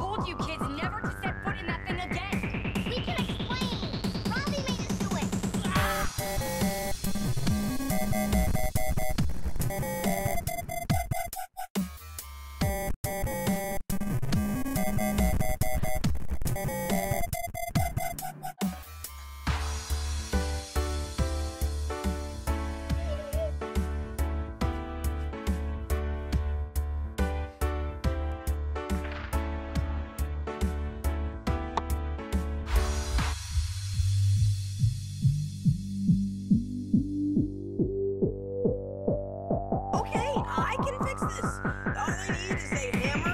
told you kids never to set All they need is a hammer